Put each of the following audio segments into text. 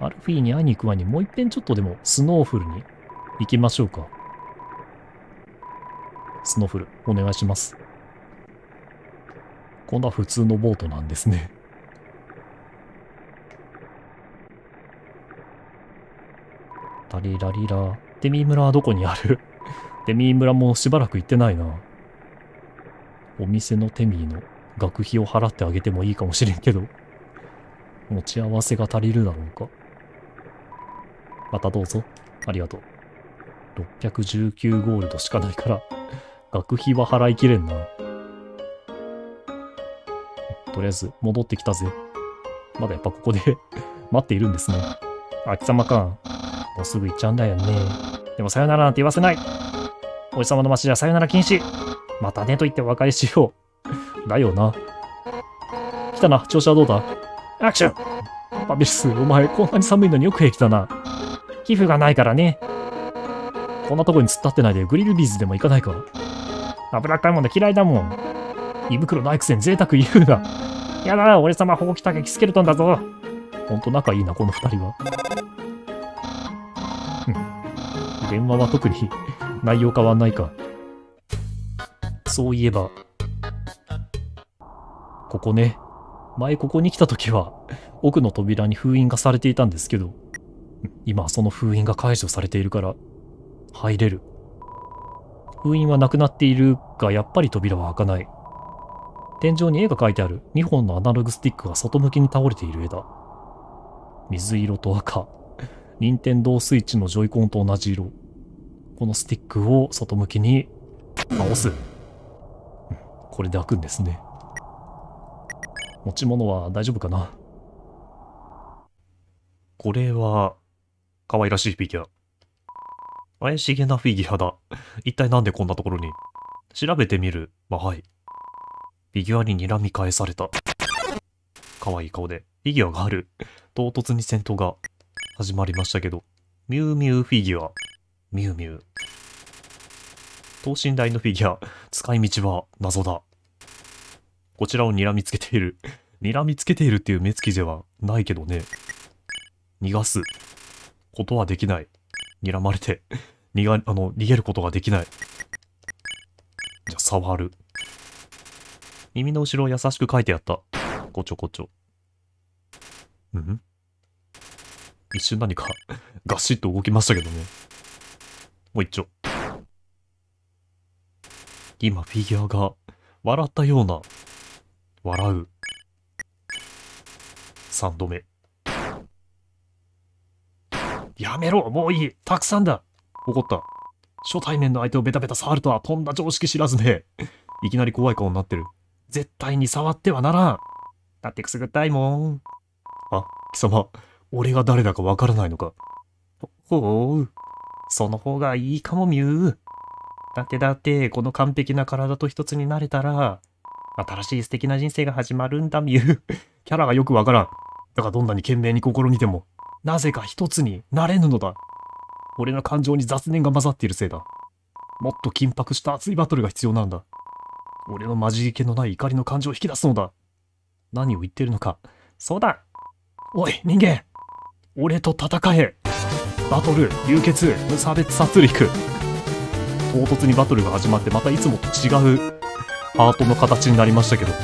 アルフィーに会いに行く前にもう一遍ちょっとでもスノーフルに行きましょうか。スノーフル、お願いします。今度は普通のボートなんですね。タリラリラ。テミー村はどこにある？テミー村もしばらく行ってないな。お店のテミーの学費を払ってあげてもいいかもしれんけど、持ち合わせが足りるだろうか？またどうぞ。ありがとう。619ゴールドしかないから、学費は払いきれんな。とりあえず、戻ってきたぜ。まだやっぱここで 待っているんですね。あ、貴様か。もうすぐ行っちゃうんだよね。でもさよならなんて言わせない。おじさまの町じゃさよなら禁止。またねと言ってお別れしよう。だよな。来たな、調子はどうだ？アクションパビルス、お前こんなに寒いのによく平気だな。皮膚がないからね。こんなとこに突っ立ってないでグリルビーズでも行かないか。脂っかいもの嫌いだもん。胃袋ないくせに贅沢言うな。やだ、俺様、ほうきたけキスケルトンだぞ。ほんと仲いいな、この二人は。電話は特に内容変わんないか。そういえば、ここね。前ここに来た時は、奥の扉に封印がされていたんですけど、今その封印が解除されているから、入れる。封印はなくなっているが、やっぱり扉は開かない。天井に絵が描いてある2本のアナログスティックが外向きに倒れている絵だ。水色と赤。任天堂スイッチのジョイコンと同じ色。このスティックを外向きに倒す。これで開くんですね。持ち物は大丈夫かな？これは、可愛らしいフィギュア。怪しげなフィギュアだ。一体なんでこんなところに？調べてみる。まあ、はい。フィギュアに睨み返された。可愛い顔で、フィギュアがある。唐突に戦闘が始まりましたけど、ミュウミュウフィギュア。ミュウミュウ。等身大のフィギュア、使い道は謎だ。こちらを睨みつけている。睨みつけているっていう目つきではないけどね。逃がす。ことはできない。睨まれて、逃が、あの、逃げることができない。じゃ、触る。耳の後ろを優しく書いてやった。こちょこちょ。ん？一瞬何かガシッと動きましたけどね。もう一丁。今、フィギュアが笑ったような、笑う。三度目。やめろもういいたくさんだ怒った。初対面の相手をベタベタ触るとはとんだ常識知らずね。いきなり怖い顔になってる。絶対に触ってはならん。だってくすぐったいもん。あ、貴様、俺が誰だかわからないのか。ほう。その方がいいかも、ミュウ。だってだって、この完璧な体と一つになれたら、新しい素敵な人生が始まるんだ、ミュウ。キャラがよくわからん。だがどんなに懸命に試みても、なぜか一つになれぬのだ。俺の感情に雑念が混ざっているせいだ。もっと緊迫した熱いバトルが必要なんだ。俺の混じり気のない怒りの感情を引き出すのだ。何を言ってるのか。そうだ。おい、人間。俺と戦え。バトル、流血、無差別殺戮。唐突にバトルが始まってまたいつもと違うハートの形になりましたけど、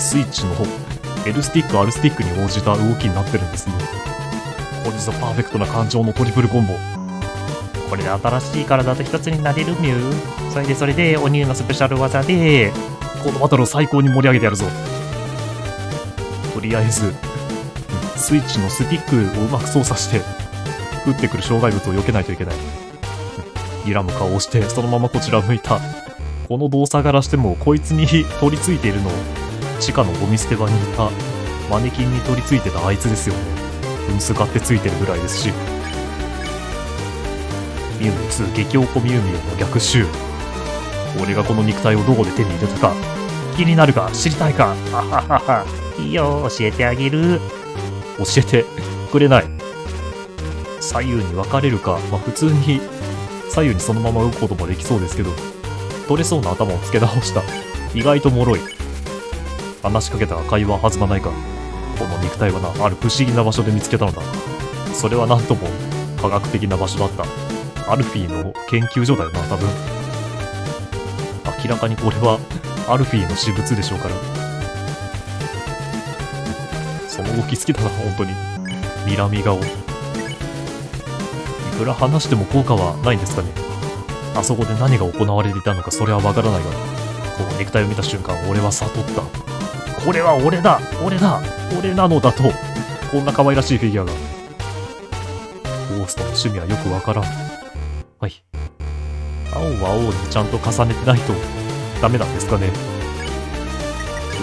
スイッチの方、L スティック、R スティックに応じた動きになってるんですね。これぞパーフェクトな感情のトリプルコンボ。これで新しい体と一つになれるミュー。それでそれで、おニューのスペシャル技で、このバトルを最高に盛り上げてやるぞ。とりあえず、スイッチのスティックをうまく操作して、降ってくる障害物を避けないといけない。睨む顔をして、そのままこちらを向いた。この動作柄しても、こいつに取り付いているのを、地下のゴミ捨て場にいた、マネキンに取り付いてたあいつですよね。うんすがってついてるぐらいですし。ミュウミュウ2激おこミュウミュウの逆襲。俺がこの肉体をどこで手に入れたか。気になるか知りたいかあははは。いいよ、教えてあげる。教えてくれない。左右に分かれるか、まあ、普通に左右にそのまま動くこともできそうですけど、取れそうな頭を付け直した。意外と脆い。話しかけたら会話弾まないか。この肉体はな、ある不思議な場所で見つけたのだ。それはなんとも科学的な場所だった。アルフィーの研究所だよな、多分。明らかにこれはアルフィーの私物でしょうから。その動き好きだな、本当に。睨み顔。いくら話しても効果はないんですかね。あそこで何が行われていたのかそれはわからないが、このネクタイを見た瞬間、俺は悟った。これは俺だ俺だ俺なのだと、こんな可愛らしいフィギュアが。ゴーストの趣味はよくわからん。はい。青は青にちゃんと重ねてないとダメなんですかね。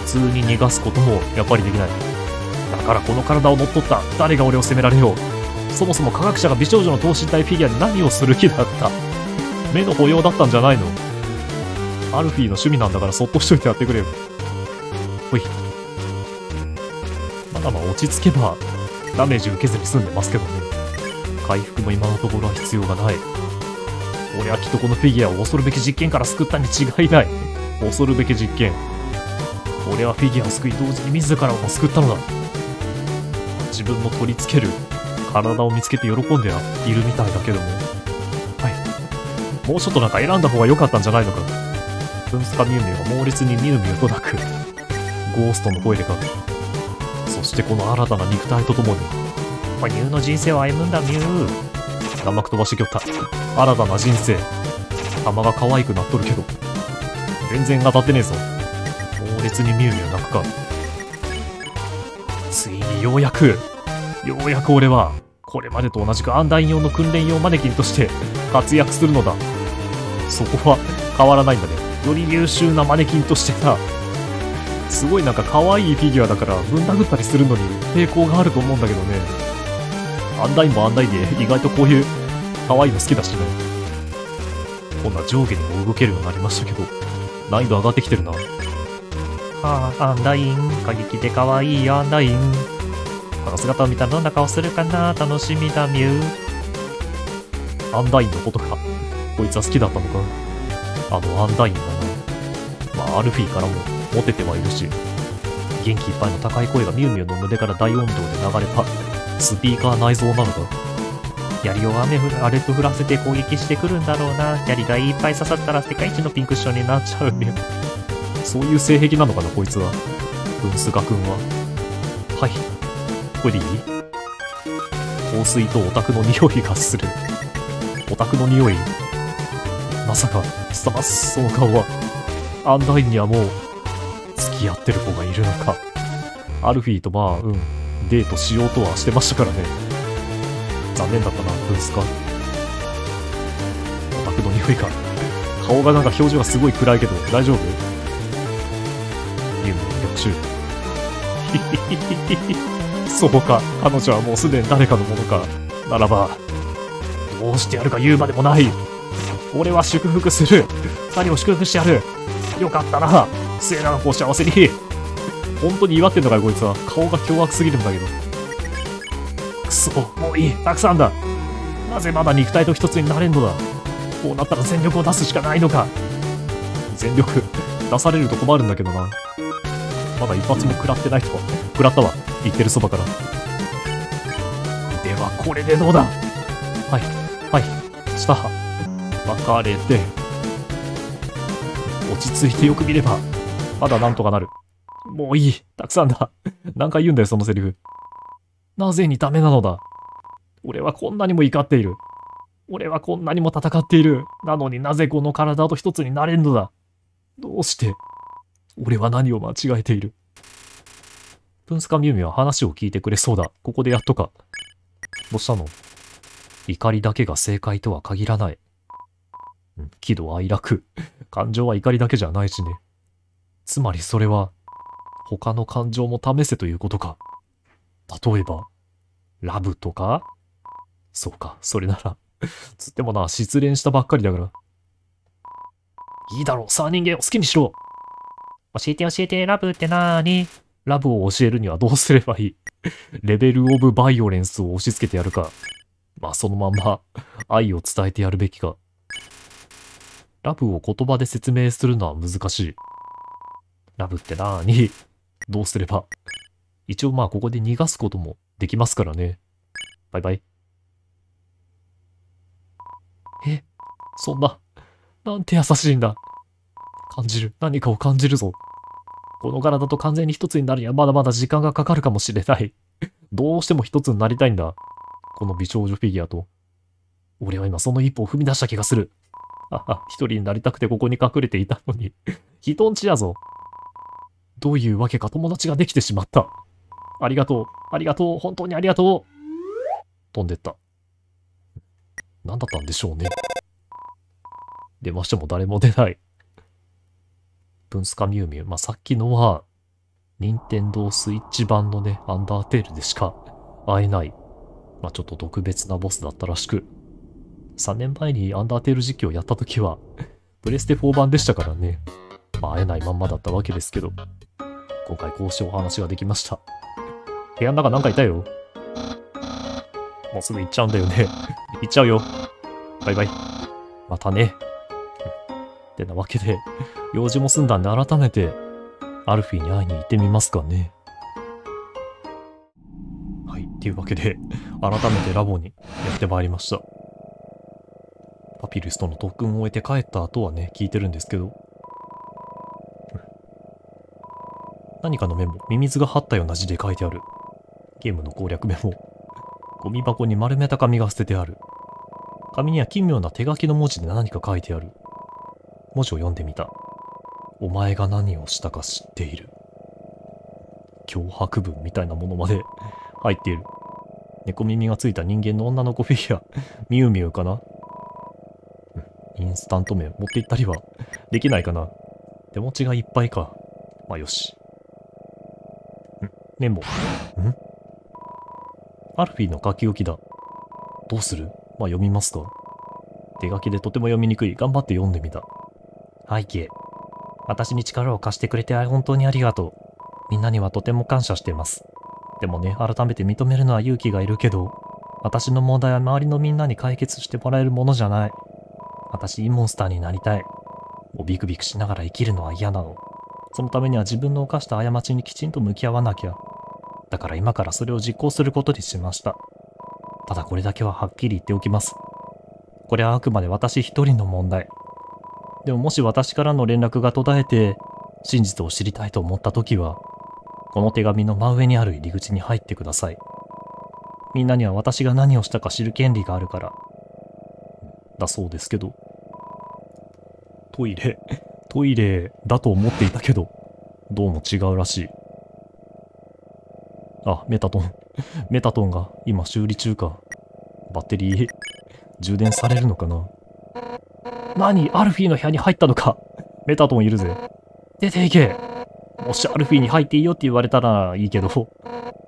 普通に逃がすこともやっぱりできない。だからこの体を乗っ取った誰が俺を責められよう。そもそも科学者が美少女の等身大フィギュアに何をする気だった目の保養だったんじゃないのアルフィーの趣味なんだからそっとしといてやってくれよ。まだまあ落ち着けばダメージ受けずに済んでますけどね。回復も今のところは必要がない。俺はきっとこのフィギュアを恐るべき実験から救ったに違いない。恐るべき実験。俺はフィギュアを救い同時に自らを救ったのだ。自分も取り付ける体を見つけて喜んではいるみたいだけども。はい。もうちょっとなんか選んだ方が良かったんじゃないのか。ブンスカミュウミュウが猛烈にミュウミュウと鳴く。ゴーストの声でかく。そしてこの新たな肉体とともに、まあ、ニュウの人生を歩むんだ、ミュウ。弾幕飛ばしてきよった。新たな人生。玉が可愛くなっとるけど。全然当たってねえぞ。猛烈にミュウミュウ鳴くか。ついにようやく、ようやく俺は、これまでと同じくアンダイン用の訓練用マネキンとして活躍するのだ。そこは変わらないんだね。より優秀なマネキンとしてさ、すごいなんか可愛いフィギュアだからぶん殴ったりするのに抵抗があると思うんだけどね。アンダインもアンダインで意外とこういう可愛いの好きだしね。こんな上下にも動けるようになりましたけど、難易度上がってきてるな。ああ、アンダイン。過激で可愛いアンダイン。この姿を見たらどんな顔するかな？楽しみだ、ミュウ。アンダインのことか。こいつは好きだったのか？あのアンダインだな。まあ、アルフィーからもモテてはいるし、元気いっぱいの高い声がミュウミュウの胸から大音量で流れた。スピーカー内蔵なのか。槍を雨降荒れと降らせて攻撃してくるんだろうな。槍がいっぱい刺さったら世界一のピンクッションになっちゃうよ。そういう性癖なのかな、こいつは。ブンスガ君は。はい。これでいい？香水とオタクの匂いがする。オタクの匂いまさか、さまその顔は、アンダインにはもう、き合ってる子がいるのか。アルフィーとまあ、うん、デートしようとはしてましたからね。残念だったな、ブンスカ。オタクの匂いか。顔がなんか表情がすごい暗いけど、大丈夫？ゲームの逆襲。そうか、彼女はもうすでに誰かのものか。ならば、どうしてやるか言うまでもない。俺は祝福する。二人を祝福してやる。よかったな。末永くお幸せに。本当に祝ってんのかよ、こいつは。顔が凶悪すぎるんだけど。くそ、もういい。たくさんだ。なぜまだ肉体と一つになれんのだ。こうなったら全力を出すしかないのか。全力、出されると困るんだけどな。まだ一発も食らってないと。食らったわ。言ってるそばから。では、これでどうだはい、はい、した。別れて。落ち着いてよく見れば、まだなんとかなる。もういい。たくさんだ。何回言うんだよ、そのセリフ。なぜにダメなのだ俺はこんなにも怒っている。俺はこんなにも戦っている。なのになぜこの体と一つになれんのだどうして俺は何を間違えているプンスカミュウミは話を聞いてくれそうだ。ここでやっとか。どうしたの怒りだけが正解とは限らない。喜怒哀楽。感情は怒りだけじゃないしね。つまりそれは、他の感情も試せということか。例えば、ラブとか？そうか、それなら。つってもな、失恋したばっかりだから。いいだろう、さあ人間を好きにしろ教えて教えて、ラブってなーに？ラブを教えるにはどうすればいい？レベルオブバイオレンスを押し付けてやるか。まあそのまんま愛を伝えてやるべきか。ラブを言葉で説明するのは難しい。ラブってなーにどうすれば？一応まあここで逃がすこともできますからね。バイバイ。え、そんな、なんて優しいんだ。感じる。何かを感じるぞ。この体と完全に一つになるにはまだまだ時間がかかるかもしれない。どうしても一つになりたいんだ。この美少女フィギュアと。俺は今その一歩を踏み出した気がする。あは、一人になりたくてここに隠れていたのに人んちやぞ。どういうわけか友達ができてしまった。ありがとう。ありがとう。本当にありがとう。飛んでった。何だったんでしょうね。出ましても誰も出ない。プンスカミュウミュウ。まあ、さっきのは、任天堂スイッチ版のね、アンダーテールでしか会えない。まあ、ちょっと特別なボスだったらしく。3年前にアンダーテール実況をやった時は、プレステ4版でしたからね。まあ、会えないまんまだったわけですけど。今回こうしてお話ができました。部屋の中なんかいたよ。もうすぐ行っちゃうんだよね。行っちゃうよ。バイバイ。またね。ってなわけで、用事も済んだんで改めて、アルフィーに会いに行ってみますかね。はい。っていうわけで、改めてラボにやってまいりました。パピルスとの特訓を終えて帰った後はね、聞いてるんですけど、何かのメモ、ミミズが張ったような字で書いてある。ゲームの攻略メモ。ゴミ箱に丸めた紙が捨ててある。紙には奇妙な手書きの文字で何か書いてある。文字を読んでみた。お前が何をしたか知っている。脅迫文みたいなものまで入っている。猫耳がついた人間の女の子フィギュア、ミュウミュウかなインスタント麺持って行ったりはできないかな手持ちがいっぱいか。まあよし。ん？メモ。ん？アルフィーの書き置きだ。どうする？まあ読みますか。手書きでとても読みにくい。頑張って読んでみた。背景。私に力を貸してくれて本当にありがとう。みんなにはとても感謝してます。でもね、改めて認めるのは勇気がいるけど、私の問題は周りのみんなに解決してもらえるものじゃない。私、いいモンスターになりたい。もうビクビクしながら生きるのは嫌なの。そのためには自分の犯した過ちにきちんと向き合わなきゃ。だから今からそれを実行することにしました。ただこれだけははっきり言っておきます。これはあくまで私一人の問題。でももし私からの連絡が途絶えて、真実を知りたいと思った時は、この手紙の真上にある入り口に入ってください。みんなには私が何をしたか知る権利があるから。だそうですけど。トイレ、トイレだと思っていたけど、どうも違うらしい。あ、メタトン。メタトンが今修理中か。バッテリー、充電されるのかな何アルフィーの部屋に入ったのかメタトンいるぜ。出ていけもしアルフィーに入っていいよって言われたらいいけど。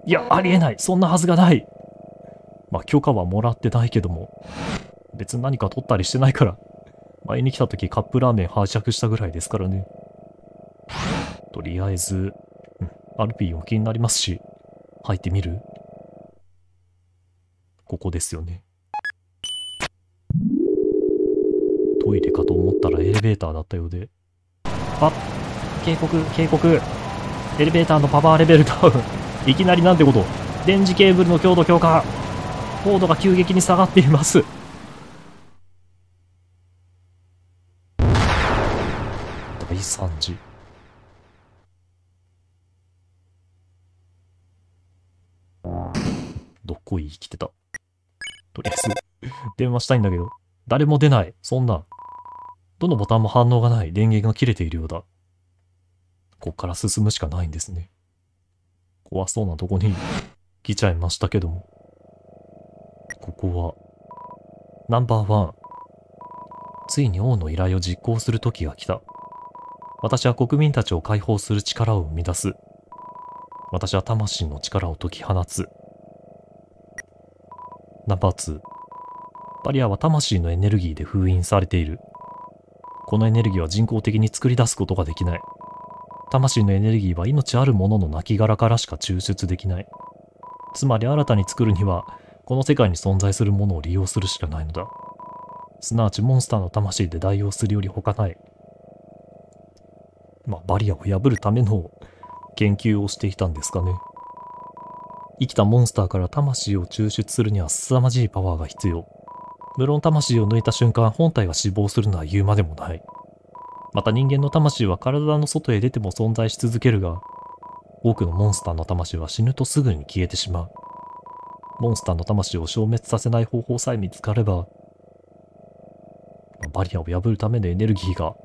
いや、ありえないそんなはずがないまあ、許可はもらってないけども。別に何か取ったりしてないから。前に来た時カップラーメン拝借したぐらいですからね。とりあえず、うん、アルフィーも気になりますし。入ってみる？ここですよね。トイレかと思ったらエレベーターだったようで。あ警告、警告。エレベーターのパワーレベルダウン。いきなりなんてこと。電磁ケーブルの強度強化。高度が急激に下がっています。大惨事。どっこい生きてた。とりあえず、電話したいんだけど、誰も出ない。そんな。どのボタンも反応がない。電源が切れているようだ。こっから進むしかないんですね。怖そうなとこに来ちゃいましたけども。ここは、ナンバーワン。ついに王の依頼を実行する時が来た。私は国民たちを解放する力を生み出す。私は魂の力を解き放つ。ナンバー2。バリアは魂のエネルギーで封印されている。このエネルギーは人工的に作り出すことができない。魂のエネルギーは命あるものの亡骸からしか抽出できない。つまり新たに作るには、この世界に存在するものを利用するしかないのだ。すなわちモンスターの魂で代用するより他ない。まあ、バリアを破るための研究をしていたんですかね。生きたモンスターから魂を抽出するには凄まじいパワーが必要。無論魂を抜いた瞬間本体が死亡するのは言うまでもない。また人間の魂は体の外へ出ても存在し続けるが、多くのモンスターの魂は死ぬとすぐに消えてしまう。モンスターの魂を消滅させない方法さえ見つかれば、バリアを破るためのエネルギーが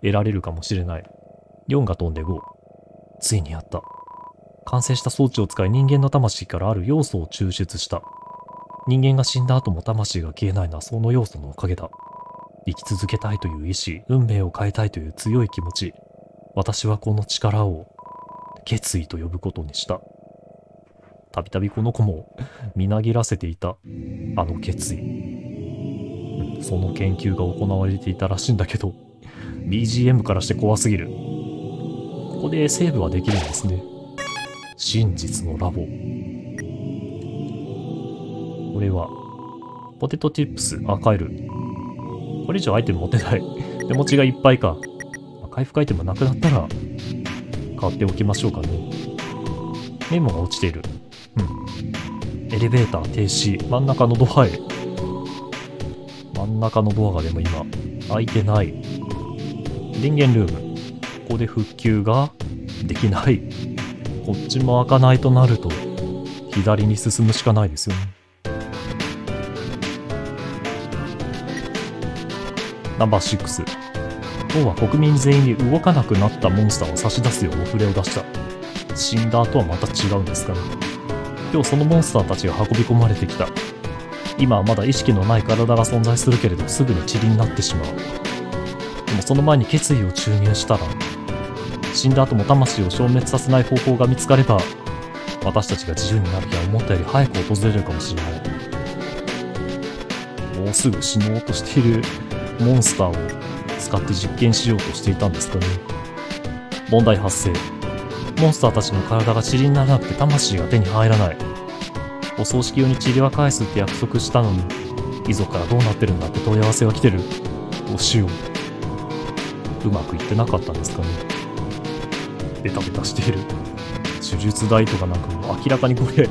得られるかもしれない。4が飛んで5。ついにやった。完成した装置を使い人間の魂からある要素を抽出した。人間が死んだ後も魂が消えないのはその要素のおかげだ。生き続けたいという意志、運命を変えたいという強い気持ち。私はこの力を決意と呼ぶことにした。たびたびこの子もみなぎらせていたあの決意。その研究が行われていたらしいんだけど、BGM からして怖すぎる。ここでセーブはできるんですね。真実のラボ。これは、ポテトチップス、あ、帰る。これ以上アイテム持てない。手持ちがいっぱいか。回復アイテムなくなったら、買っておきましょうかね。メモが落ちている。うん。エレベーター停止。真ん中のドアへ。真ん中のドアがでも今、開いてない。電源ルーム。ここで復旧ができない。こっちも開かないとなると、左に進むしかないですよね。ナンバー6。今日は国民全員に動かなくなったモンスターを差し出すようお触れを出した。死んだ後はまた違うんですかね。今日そのモンスターたちが運び込まれてきた。今はまだ意識のない体が存在するけれどすぐに塵になってしまう。でもその前に決意を注入したら、死んだ後も魂を消滅させない方法が見つかれば、私たちが自由になる日は思ったより早く訪れるかもしれない。もうすぐ死のうとしているモンスターを使って実験しようとしていたんですかね。問題発生。モンスターたちの体が塵にならなくて魂が手に入らない。お葬式用に塵は返すって約束したのに、遺族からどうなってるんだって問い合わせが来てる。どうしよう。うまくいってなかったんですかね。ベタベタしている。手術台とかなんかもう明らかにこれ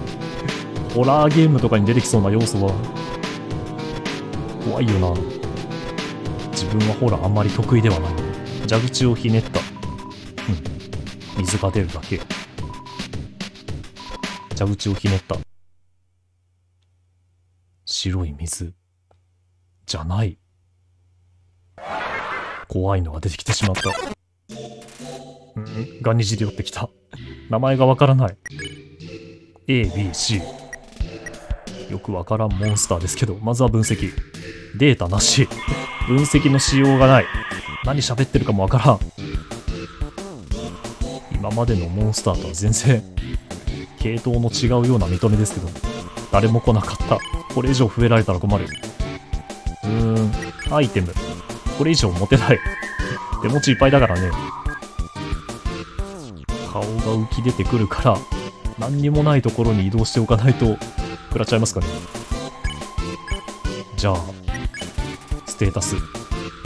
ホラーゲームとかに出てきそうな要素は、怖いよな。自分はホラーあんまり得意ではない。蛇口をひねった。うん。水が出るだけ。蛇口をひねった。白い水。じゃない。怖いのが出てきてしまった。んガニジで寄ってきた。名前がわからない。A, B, C。よくわからんモンスターですけど、まずは分析。データなし。分析のしようがない。何喋ってるかもわからん。今までのモンスターとは全然、系統の違うような認めですけど、誰も来なかった。これ以上増えられたら困る。うーん、アイテム。これ以上持てない。手持ちいっぱいだからね。顔が浮き出てくるから、何にもないところに移動しておかないと、食らっちゃいますかね。じゃあ、ステータス。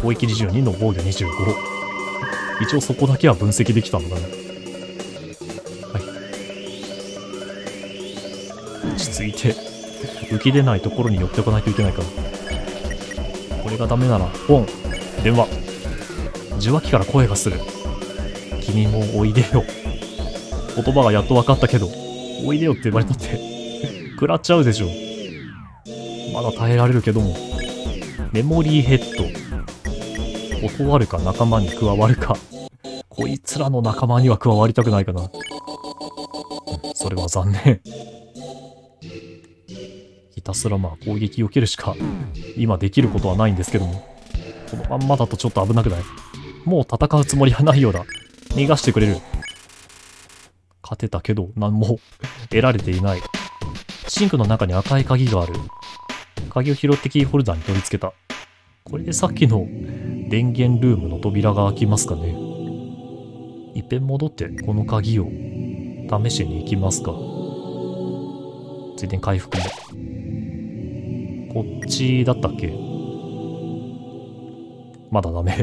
攻撃22の防御25。一応そこだけは分析できたんだね。はい。落ち着いて、浮き出ないところに寄っておかないといけないから。これがダメなら、ポン電話受話器から声がする。君もおいでよ。言葉がやっと分かったけど、おいでよって言われたって、食らっちゃうでしょ。まだ耐えられるけども。メモリーヘッド。断るか仲間に加わるか。こいつらの仲間には加わりたくないかな。それは残念。ひたすらまあ攻撃を受けるしか今できることはないんですけども。このまんまだとちょっと危なくない？もう戦うつもりはないようだ。逃がしてくれる。勝てたけど何も得られていない。シンクの中に赤い鍵がある。鍵を拾ってキーホルダーに取り付けた。これでさっきの電源ルームの扉が開きますかね。いっぺん戻ってこの鍵を試しに行きますか。ついでに回復も。こっちだったっけ？まだダメ。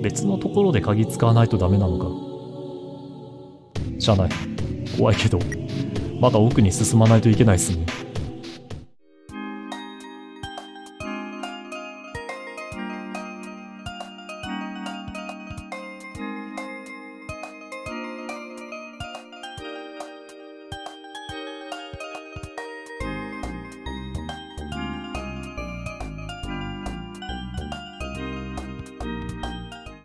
別のところで鍵使わないとダメなのか。じゃない。怖いけど、まだ奥に進まないといけないっすね。